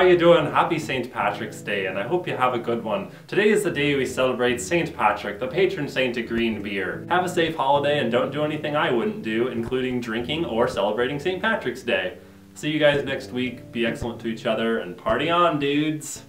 you doing? Happy St. Patrick's Day and I hope you have a good one. Today is the day we celebrate St. Patrick, the patron saint of green beer. Have a safe holiday and don't do anything I wouldn't do, including drinking or celebrating St. Patrick's Day. See you guys next week, be excellent to each other, and party on dudes!